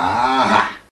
Ah,